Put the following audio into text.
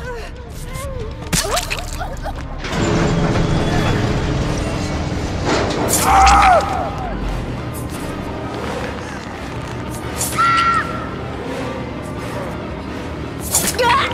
Ah! ah! ah!